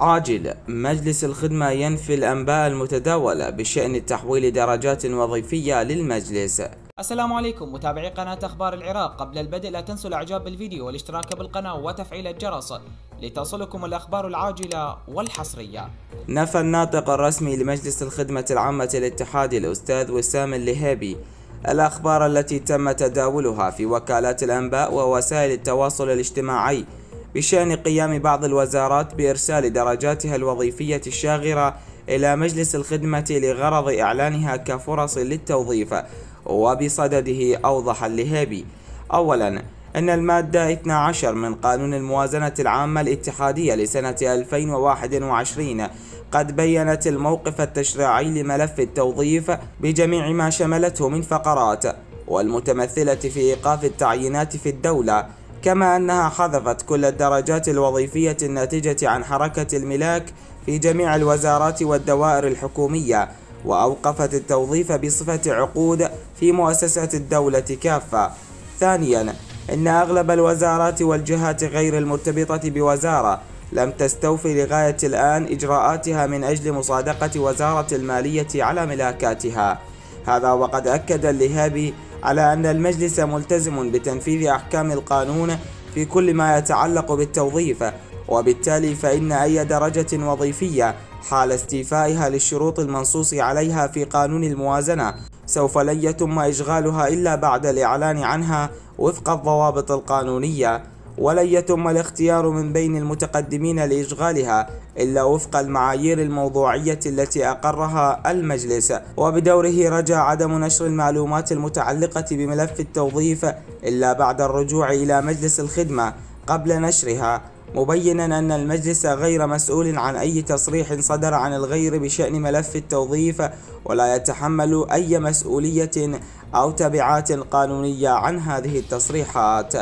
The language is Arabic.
عاجل. مجلس الخدمة ينفي الأنباء المتداولة بشأن تحويل درجات وظيفية للمجلس. السلام عليكم. متابعي قناة أخبار العراق. قبل البدء لا تنسوا الإعجاب بالفيديو والاشتراك بالقناة وتفعيل الجرس لتصلكم الأخبار العاجلة والحصرية. نفى الناطق الرسمي لمجلس الخدمة العامة الاتحادي الأستاذ وسام اللهيبي الأخبار التي تم تداولها في وكالات الأنباء ووسائل التواصل الاجتماعي بشأن قيام بعض الوزارات بإرسال درجاتها الوظيفية الشاغرة إلى مجلس الخدمة لغرض إعلانها كفرص للتوظيف وبصدده أوضح اللهيبي أولا أن المادة 12 من قانون الموازنة العامة الاتحادية لسنة 2021 قد بينت الموقف التشريعي لملف التوظيف بجميع ما شملته من فقرات والمتمثلة في إيقاف التعيينات في الدولة. كما أنها حذفت كل الدرجات الوظيفية الناتجة عن حركة الملاك في جميع الوزارات والدوائر الحكومية وأوقفت التوظيف بصفة عقود في مؤسسات الدولة كافة. ثانيا إن أغلب الوزارات والجهات غير المرتبطة بوزارة لم تستوفي لغاية الآن إجراءاتها من أجل مصادقة وزارة المالية على ملاكاتها. هذا وقد أكد اللهابي على أن المجلس ملتزم بتنفيذ أحكام القانون في كل ما يتعلق بالتوظيف وبالتالي فإن أي درجة وظيفية حال استيفائها للشروط المنصوص عليها في قانون الموازنة سوف لن يتم إشغالها إلا بعد الإعلان عنها وفق الضوابط القانونية. ولن يتم الاختيار من بين المتقدمين لإشغالها إلا وفق المعايير الموضوعية التي أقرها المجلس. وبدوره رجع عدم نشر المعلومات المتعلقة بملف التوظيف إلا بعد الرجوع إلى مجلس الخدمة قبل نشرها. مبينا أن المجلس غير مسؤول عن أي تصريح صدر عن الغير بشأن ملف التوظيف ولا يتحمل أي مسؤولية أو تبعات قانونية عن هذه التصريحات.